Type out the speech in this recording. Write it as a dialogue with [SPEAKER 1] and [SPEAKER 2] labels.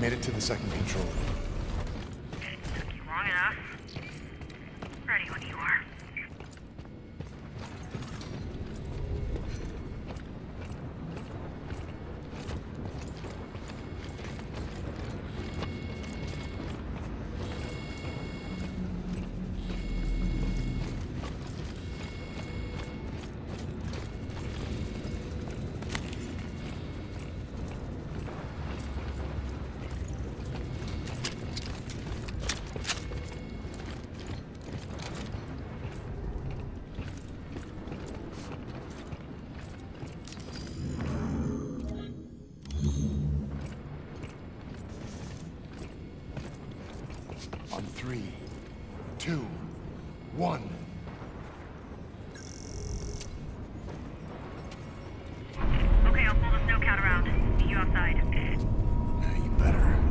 [SPEAKER 1] Made it to the second control.
[SPEAKER 2] Took
[SPEAKER 1] three, two, one.
[SPEAKER 2] Okay, I'll pull the snowcat around. Meet you outside.
[SPEAKER 1] Yeah, you better.